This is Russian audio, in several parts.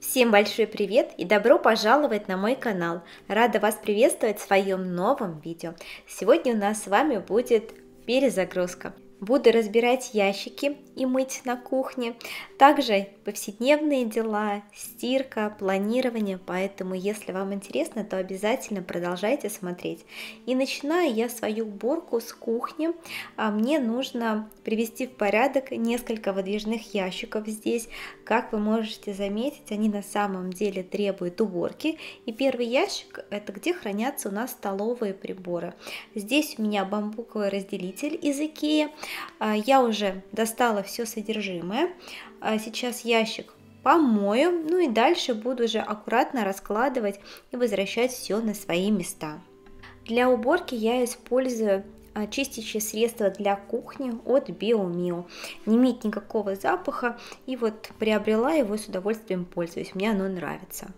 Всем большой привет и добро пожаловать на мой канал! Рада вас приветствовать в своем новом видео. Сегодня у нас с вами будет перезагрузка. Буду разбирать ящики и мыть на кухне. Также повседневные дела, стирка, планирование. Поэтому, если вам интересно, то обязательно продолжайте смотреть. И начинаю я свою уборку с кухни. А мне нужно привести в порядок несколько выдвижных ящиков здесь. Как вы можете заметить, они на самом деле требуют уборки. И первый ящик это где хранятся у нас столовые приборы. Здесь у меня бамбуковый разделитель из Икеи. А, я уже достала все содержимое. А, сейчас ящик помою, ну и дальше буду уже аккуратно раскладывать и возвращать все на свои места. Для уборки я использую а, чистящее средство для кухни от BioMio. Не имеет никакого запаха и вот приобрела его с удовольствием пользуюсь, мне оно нравится.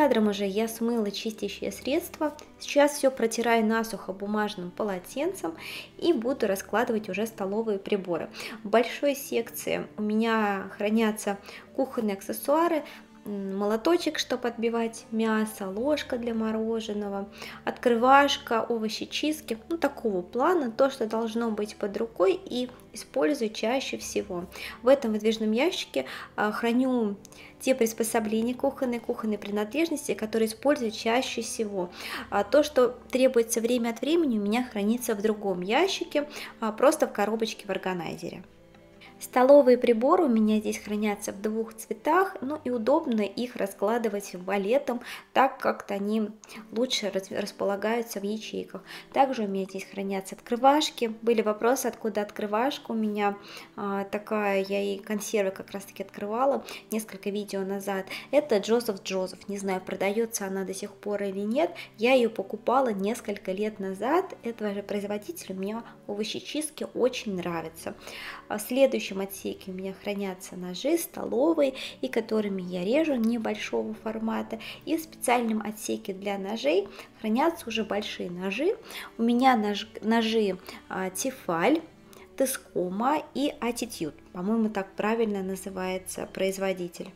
Кадром уже я смыла чистящее средство. Сейчас все протираю насухо бумажным полотенцем и буду раскладывать уже столовые приборы. В большой секции у меня хранятся кухонные аксессуары, молоточек, чтобы отбивать мясо, ложка для мороженого, открывашка, овощи чистки, ну такого плана, то, что должно быть под рукой и использую чаще всего. В этом выдвижном ящике а, храню те приспособления кухонные, кухонные принадлежности, которые использую чаще всего. А то, что требуется время от времени, у меня хранится в другом ящике, а, просто в коробочке в органайзере. Столовые приборы у меня здесь хранятся в двух цветах, ну и удобно их раскладывать балетом, так как они лучше располагаются в ячейках. Также у меня здесь хранятся открывашки. Были вопросы, откуда открывашка у меня а, такая, я и консервы как раз таки открывала несколько видео назад. Это Джозеф Джозеф, не знаю, продается она до сих пор или нет. Я ее покупала несколько лет назад, этого же производителя мне овощечистки очень нравится. А следующий следующем отсеке у меня хранятся ножи столовые, и которыми я режу небольшого формата. И в специальном отсеке для ножей хранятся уже большие ножи. У меня нож, ножи а, Тефаль, Тескома и Attitude. По-моему, так правильно называется производитель.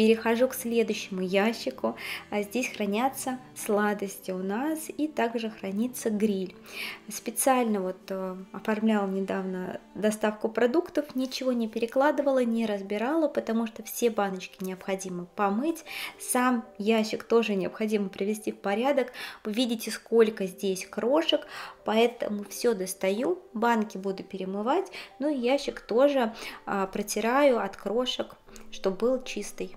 Перехожу к следующему ящику. А здесь хранятся сладости у нас и также хранится гриль. Специально вот э, оформляла недавно доставку продуктов, ничего не перекладывала, не разбирала, потому что все баночки необходимо помыть. Сам ящик тоже необходимо привести в порядок. Вы видите, сколько здесь крошек, поэтому все достаю, банки буду перемывать, ну и ящик тоже а, протираю от крошек, чтобы был чистый.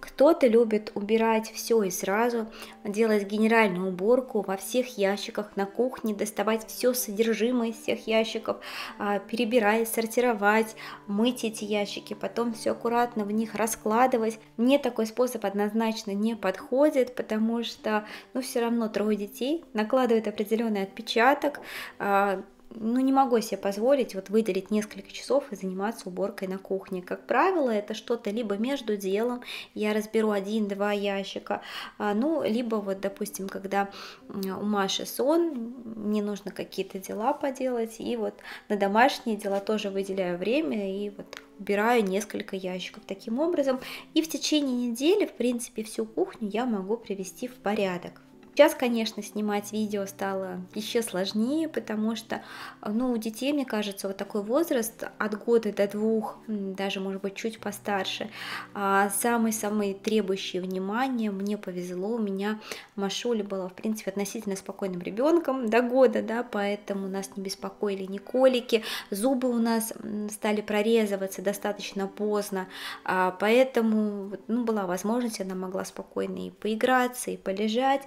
Кто-то любит убирать все и сразу, делать генеральную уборку во всех ящиках на кухне, доставать все содержимое из всех ящиков, а, перебирать, сортировать, мыть эти ящики, потом все аккуратно в них раскладывать. Мне такой способ однозначно не подходит, потому что, ну, все равно трое детей накладывает определенный отпечаток, а, ну, не могу себе позволить вот выделить несколько часов и заниматься уборкой на кухне. Как правило, это что-то либо между делом, я разберу один-два ящика, а, ну, либо вот, допустим, когда у Маши сон, мне нужно какие-то дела поделать, и вот на домашние дела тоже выделяю время и вот убираю несколько ящиков таким образом. И в течение недели, в принципе, всю кухню я могу привести в порядок. Сейчас, конечно, снимать видео стало еще сложнее, потому что, ну, у детей, мне кажется, вот такой возраст от года до двух, даже, может быть, чуть постарше, а самый-самый требующий внимания, мне повезло, у меня Машуля была, в принципе, относительно спокойным ребенком до года, да, поэтому нас не беспокоили ни колики, зубы у нас стали прорезываться достаточно поздно, а поэтому, ну, была возможность, она могла спокойно и поиграться, и полежать,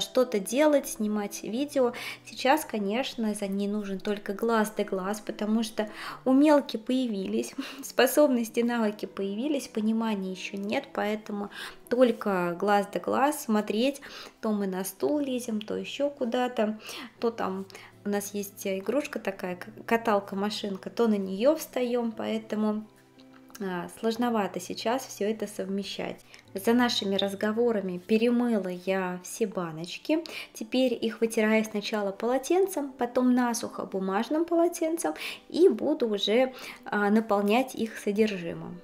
что-то делать, снимать видео. Сейчас, конечно, за ней нужен только глаз да глаз, потому что умелки появились, способности, навыки появились, понимания еще нет, поэтому только глаз да глаз смотреть, то мы на стул лезем, то еще куда-то, то там у нас есть игрушка такая, каталка-машинка, то на нее встаем, поэтому сложновато сейчас все это совмещать. За нашими разговорами перемыла я все баночки. Теперь их вытираю сначала полотенцем, потом насухо бумажным полотенцем и буду уже а, наполнять их содержимым.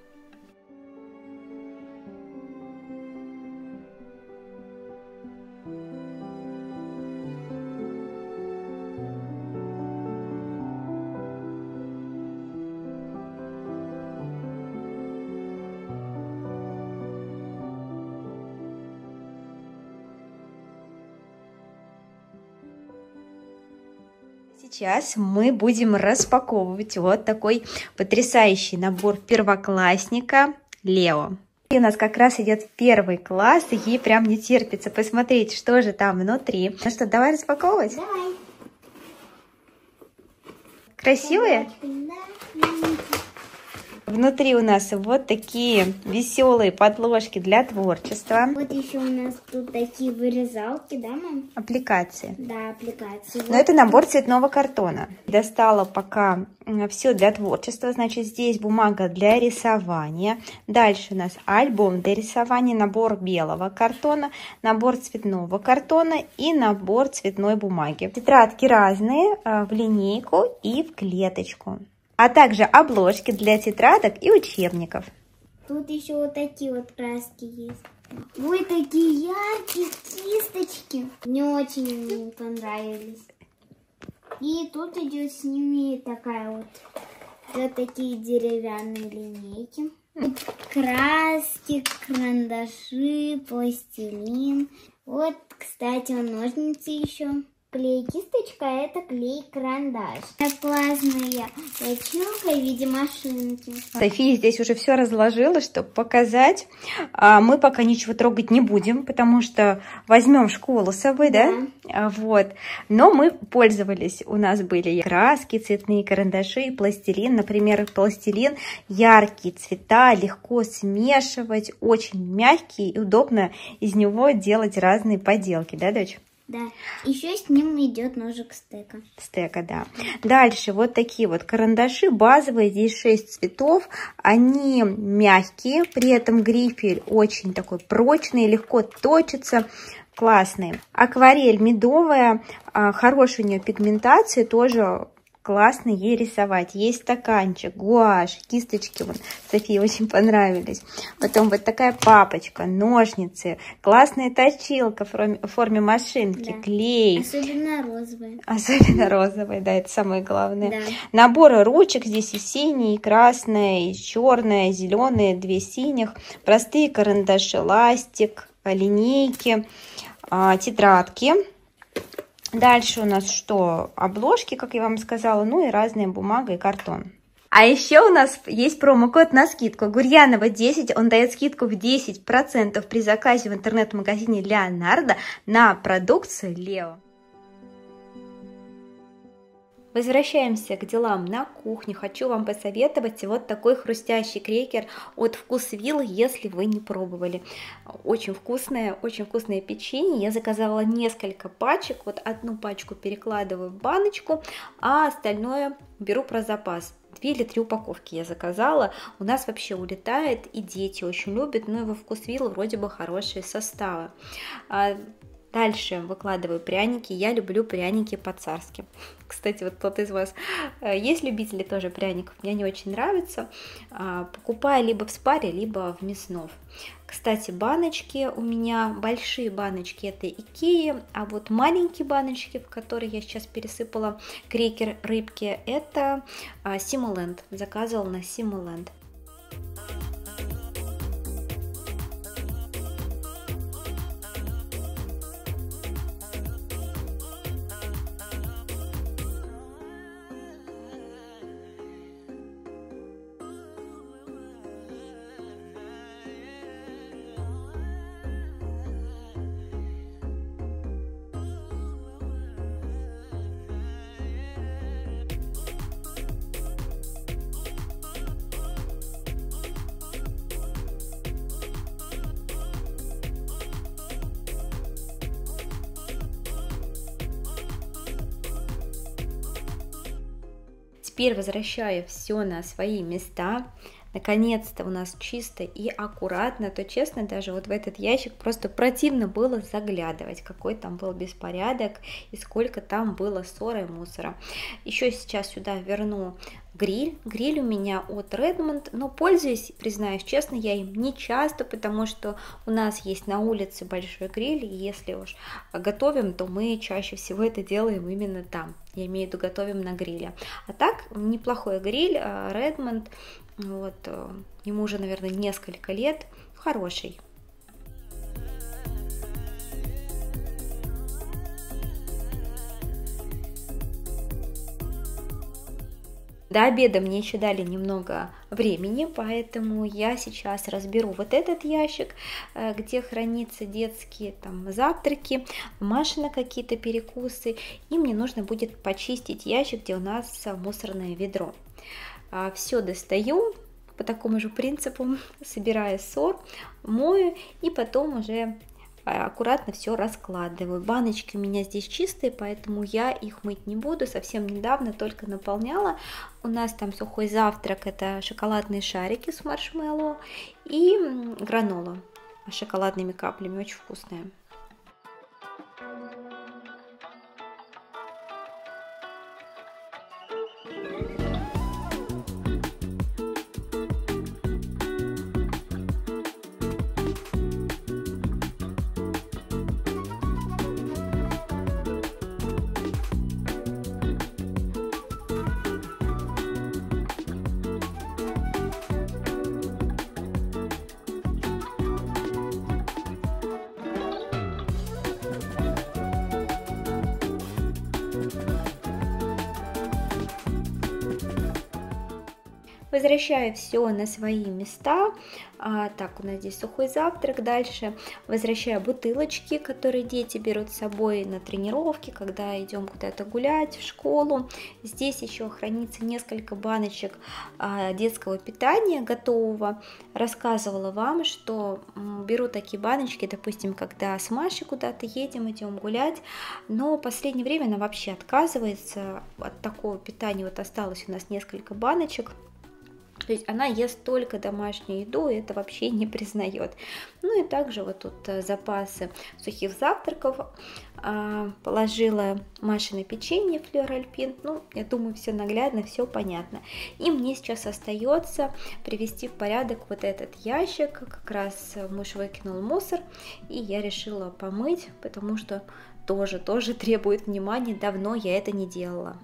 Сейчас мы будем распаковывать вот такой потрясающий набор первоклассника Лео. И у нас как раз идет первый класс, и ей прям не терпится посмотреть, что же там внутри. Ну что, давай распаковывать? Давай. Красивые? Да. Внутри у нас вот такие веселые подложки для творчества. Вот еще у нас тут такие вырезалки, да, мам? Аппликации. Да, аппликации. Но это набор цветного картона. Достала пока все для творчества. Значит, здесь бумага для рисования. Дальше у нас альбом для рисования, набор белого картона, набор цветного картона и набор цветной бумаги. Тетрадки разные э, в линейку и в клеточку а также обложки для тетрадок и учебников. Тут еще вот такие вот краски есть. Ой, такие яркие кисточки. Мне очень понравились. И тут идет с ними такая вот, вот такие деревянные линейки. Тут краски, карандаши, пластилин. Вот, кстати, ножницы еще. Клей кисточка это клей карандаш. Классная в виде машинки. София здесь уже все разложила, чтобы показать. А мы пока ничего трогать не будем, потому что возьмем школу с собой, да? да? Вот. Но мы пользовались. У нас были краски, цветные карандаши, пластилин. Например, пластилин яркие цвета, легко смешивать, очень мягкий и удобно из него делать разные поделки, да, дочь? Да. Еще с ним идет ножик стека. Стека, да. Дальше вот такие вот карандаши базовые. Здесь 6 цветов. Они мягкие, при этом грифель очень такой прочный, легко точится классные. Акварель медовая, а, хорошая у нее пигментация, тоже классно ей рисовать. Есть стаканчик, гуашь, кисточки, вот Софии очень понравились. Потом вот такая папочка, ножницы, классная точилка в форме, в форме машинки, да. клей. Особенно розовая. Особенно розовая, да, это самое главное. Да. Наборы ручек здесь и синий, и красная, и черная, и зеленые, две синих. Простые карандаши, ластик, линейки, а, тетрадки Дальше у нас что? Обложки, как я вам сказала, ну и разная бумага и картон. А еще у нас есть промокод на скидку. Гурьянова 10, он дает скидку в 10% при заказе в интернет-магазине Леонардо на продукцию Лео. Возвращаемся к делам на кухне. Хочу вам посоветовать вот такой хрустящий крекер от Вкусвилл, если вы не пробовали. Очень вкусное, очень вкусное печенье. Я заказала несколько пачек. Вот одну пачку перекладываю в баночку, а остальное беру про запас. Две или три упаковки я заказала. У нас вообще улетает, и дети очень любят. Ну и во Вкусвилл вроде бы хорошие составы. А, Дальше выкладываю пряники. Я люблю пряники по-царски. Кстати, вот тот из вас э, есть любители тоже пряников, мне не очень нравится. А, покупаю либо в спаре, либо в мяснов. Кстати, баночки у меня, большие баночки это Икеи, а вот маленькие баночки, в которые я сейчас пересыпала крекер рыбки, это Симуленд. Заказывала на Симуленд. Теперь возвращая все на свои места, наконец-то у нас чисто и аккуратно, то честно, даже вот в этот ящик просто противно было заглядывать, какой там был беспорядок и сколько там было ссоры и мусора. Еще сейчас сюда верну гриль. Гриль у меня от Redmond, но пользуюсь, признаюсь честно, я им не часто, потому что у нас есть на улице большой гриль, и если уж готовим, то мы чаще всего это делаем именно там. Я имею в виду готовим на гриле. А так, неплохой гриль, Redmond, вот, э, ему уже, наверное, несколько лет, хороший. До обеда мне еще дали немного времени, поэтому я сейчас разберу вот этот ящик, э, где хранятся детские там завтраки, Машина какие-то перекусы, и мне нужно будет почистить ящик, где у нас мусорное ведро. А, Все достаю, по такому же принципу, собираю ссор, мою и потом уже а, аккуратно все раскладываю. Баночки у меня здесь чистые, поэтому я их мыть не буду. Совсем недавно только наполняла. У нас там сухой завтрак, это шоколадные шарики с маршмеллоу и гранола с шоколадными каплями, очень вкусная. Возвращаю все на свои места. А, так, у нас здесь сухой завтрак. Дальше возвращаю бутылочки, которые дети берут с собой на тренировки, когда идем куда-то гулять, в школу. Здесь еще хранится несколько баночек а, детского питания готового. Рассказывала вам, что беру такие баночки, допустим, когда с Машей куда-то едем, идем гулять, но в последнее время она вообще отказывается от такого питания. Вот осталось у нас несколько баночек. То есть она ест только домашнюю еду и это вообще не признает. Ну и также вот тут э, запасы сухих завтраков а, положила Маше на печенье флюоральпин. Ну, я думаю, все наглядно, все понятно. И мне сейчас остается привести в порядок вот этот ящик. Как раз муж выкинул мусор, и я решила помыть, потому что тоже, тоже требует внимания. Давно я это не делала.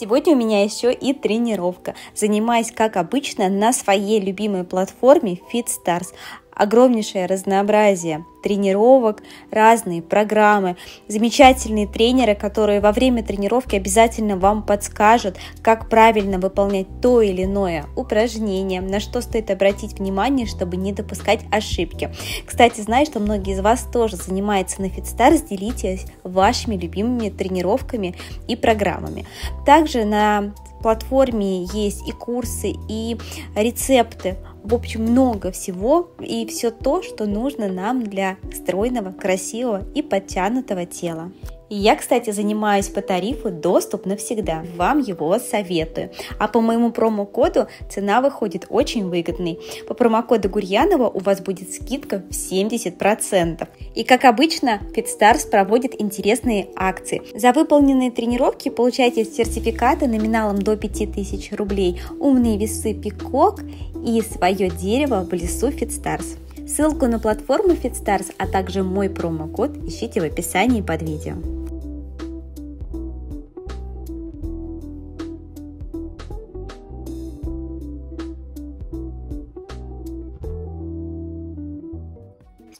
Сегодня у меня еще и тренировка. Занимаюсь, как обычно, на своей любимой платформе FitStars огромнейшее разнообразие тренировок, разные программы, замечательные тренеры, которые во время тренировки обязательно вам подскажут, как правильно выполнять то или иное упражнение, на что стоит обратить внимание, чтобы не допускать ошибки. Кстати, знаю, что многие из вас тоже занимаются на FitStars, делитесь вашими любимыми тренировками и программами. Также на платформе есть и курсы, и рецепты в общем, много всего и все то, что нужно нам для стройного, красивого и подтянутого тела. Я, кстати, занимаюсь по тарифу «Доступ навсегда». Вам его советую. А по моему промокоду цена выходит очень выгодной. По промокоду Гурьянова у вас будет скидка в 70%. И, как обычно, FitStars проводит интересные акции. За выполненные тренировки получаете сертификаты номиналом до 5000 рублей, умные весы Пикок и свое дерево в лесу FitStars. Ссылку на платформу FitStars, а также мой промокод ищите в описании под видео.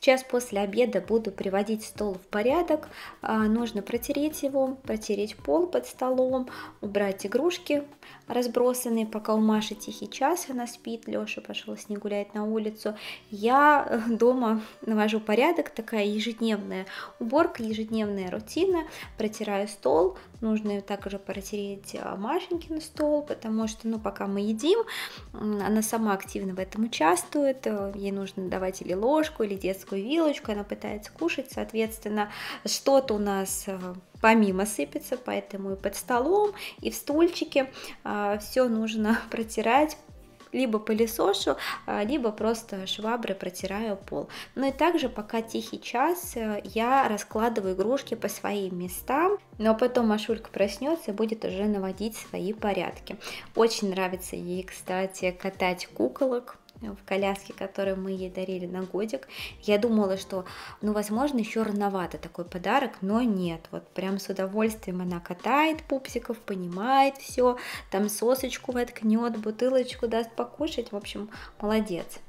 Сейчас после обеда буду приводить стол в порядок. А, нужно протереть его, протереть пол под столом, убрать игрушки разбросанные, пока у Маши тихий час, она спит, Леша пошел с ней гулять на улицу. Я э, дома навожу порядок, такая ежедневная уборка, ежедневная рутина, протираю стол, нужно также протереть а, Машенькин стол, потому что, ну, пока мы едим, она сама активно в этом участвует, э, ей нужно давать или ложку, или детскую вилочку, она пытается кушать, соответственно, что-то у нас э, помимо сыпется, поэтому и под столом, и в стульчике а, все нужно протирать, либо пылесошу, а, либо просто швабры протираю пол. Ну и также пока тихий час э, я раскладываю игрушки по своим местам, но потом Машулька проснется и будет уже наводить свои порядки. Очень нравится ей, кстати, катать куколок, в коляске, которую мы ей дарили на годик. Я думала, что, ну, возможно, еще рановато такой подарок, но нет. Вот прям с удовольствием она катает пупсиков, понимает все, там сосочку воткнет, бутылочку даст покушать. В общем, молодец.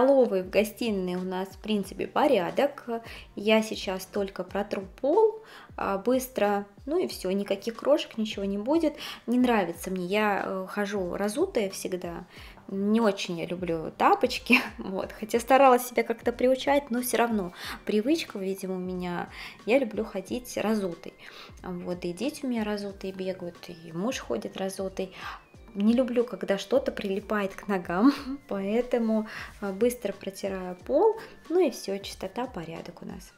Столовой, в гостиной у нас, в принципе, порядок. Я сейчас только протру пол, а, быстро, ну и все, никаких крошек, ничего не будет. Не нравится мне, я э, хожу разутая всегда, не очень я люблю тапочки, вот, хотя старалась себя как-то приучать, но все равно привычка, видимо, у меня, я люблю ходить разутой, вот, и дети у меня разутые бегают, и муж ходит разутый, не люблю, когда что-то прилипает к ногам, поэтому а, быстро протираю пол, ну и все, чистота, порядок у нас.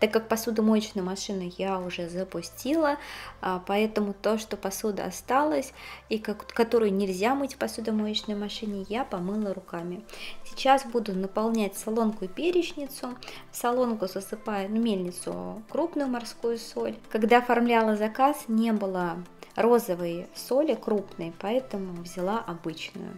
Так как посудомоечную машину я уже запустила, а, поэтому то, что посуда осталась и которую нельзя мыть в посудомоечной машине, я помыла руками. Сейчас буду наполнять солонку и перечницу. В солонку засыпаю ну, мельницу крупную морскую соль. Когда оформляла заказ, не было розовой соли крупной, поэтому взяла обычную.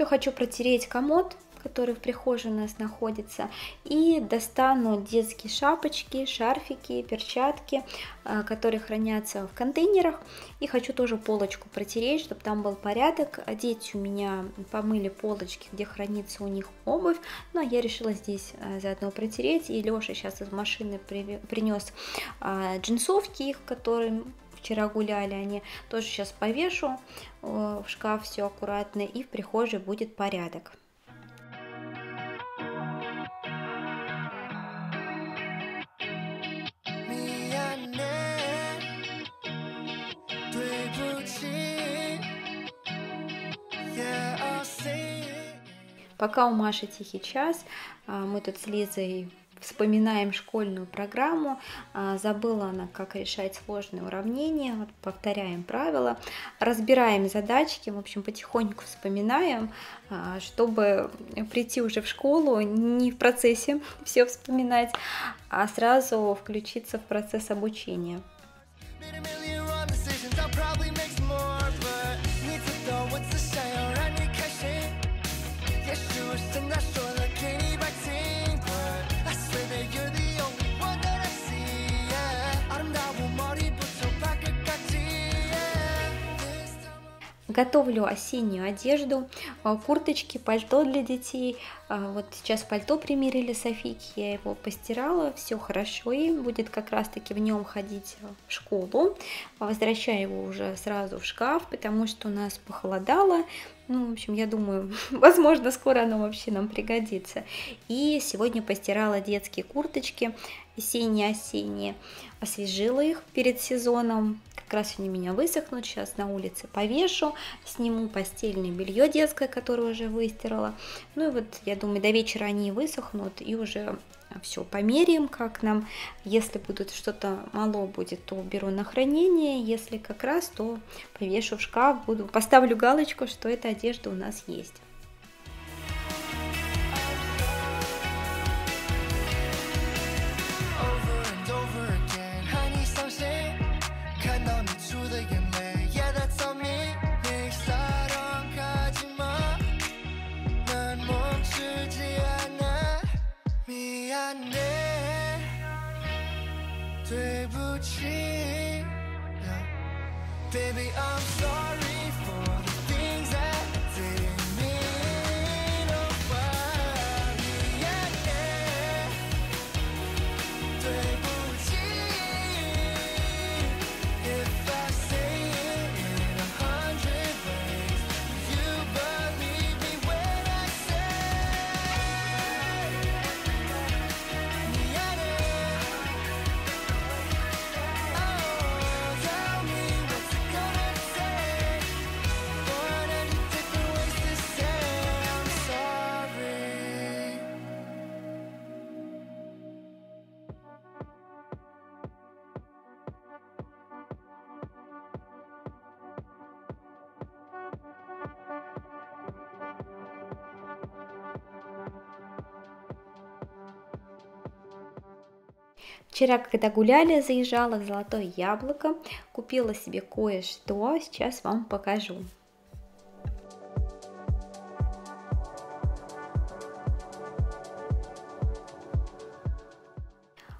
Все хочу протереть комод, который в прихожей у нас находится, и достану детские шапочки, шарфики, перчатки, а, которые хранятся в контейнерах, и хочу тоже полочку протереть, чтобы там был порядок. Дети у меня помыли полочки, где хранится у них обувь, но я решила здесь а, заодно протереть, и Леша сейчас из машины принес а, джинсовки их, которые вчера гуляли они, тоже сейчас повешу в шкаф все аккуратно, и в прихожей будет порядок. Пока у Маши тихий час, а, мы тут с Лизой вспоминаем школьную программу, а, забыла она, как решать сложные уравнения, вот повторяем правила, разбираем задачки, в общем, потихоньку вспоминаем, а, чтобы прийти уже в школу, не в процессе все вспоминать, а сразу включиться в процесс обучения. Готовлю осеннюю одежду, а, курточки, пальто для детей. А, вот сейчас пальто примерили Софики, я его постирала, все хорошо, и будет как раз-таки в нем ходить в школу. Возвращаю его уже сразу в шкаф, потому что у нас похолодало, ну, в общем, я думаю, возможно, скоро оно вообще нам пригодится. И сегодня постирала детские курточки, весенние-осенние, освежила их перед сезоном. Как раз они у меня высохнут, сейчас на улице повешу, сниму постельное белье детское, которое уже выстирала. Ну и вот, я думаю, до вечера они высохнут и уже все померяем, как нам. Если будут что-то мало будет, то беру на хранение. Если как раз, то повешу в шкаф, буду поставлю галочку, что эта одежда у нас есть. I'm sorry Вчера, когда гуляли, заезжала в Золотое Яблоко, купила себе кое-что, сейчас вам покажу.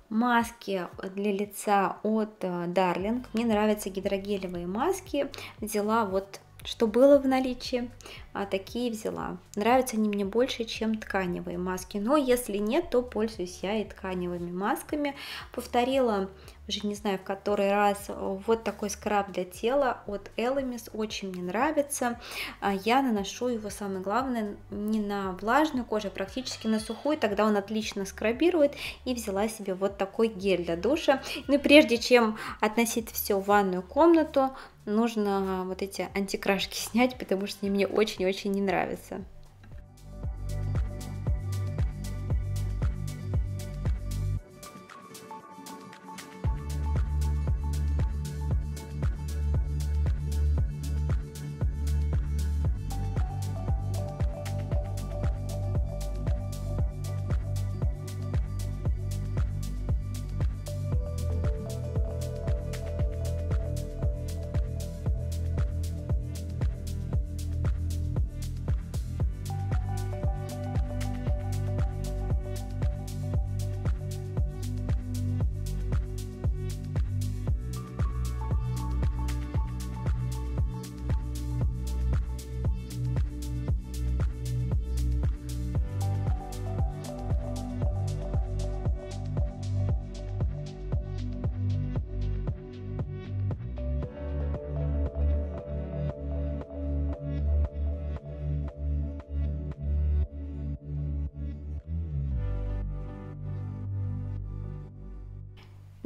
Маски для лица от Darling. Мне нравятся гидрогелевые маски. Взяла вот что было в наличии, а такие взяла. Нравятся они мне больше, чем тканевые маски, но если нет, то пользуюсь я и тканевыми масками. Повторила, уже не знаю в который раз, вот такой скраб для тела от Elemis, очень мне нравится. А Я наношу его, самое главное, не на влажную кожу, а практически на сухую, тогда он отлично скрабирует. И взяла себе вот такой гель для душа. Ну и прежде чем относить все в ванную комнату, нужно вот эти антикрашки снять, потому что они мне очень-очень не нравятся.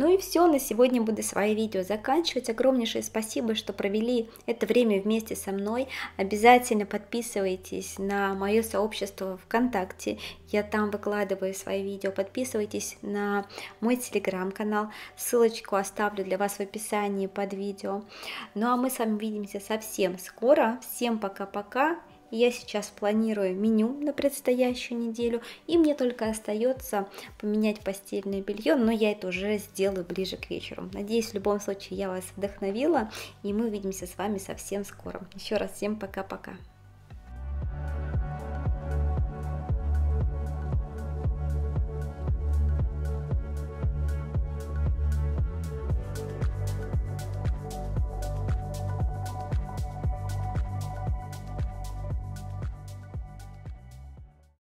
Ну и все, на сегодня буду свои видео заканчивать. Огромнейшее спасибо, что провели это время вместе со мной. Обязательно подписывайтесь на мое сообщество ВКонтакте. Я там выкладываю свои видео. Подписывайтесь на мой телеграм-канал. Ссылочку оставлю для вас в описании под видео. Ну а мы с вами увидимся совсем скоро. Всем пока-пока. Я сейчас планирую меню на предстоящую неделю, и мне только остается поменять постельное белье, но я это уже сделаю ближе к вечеру. Надеюсь, в любом случае я вас вдохновила, и мы увидимся с вами совсем скоро. Еще раз всем пока-пока.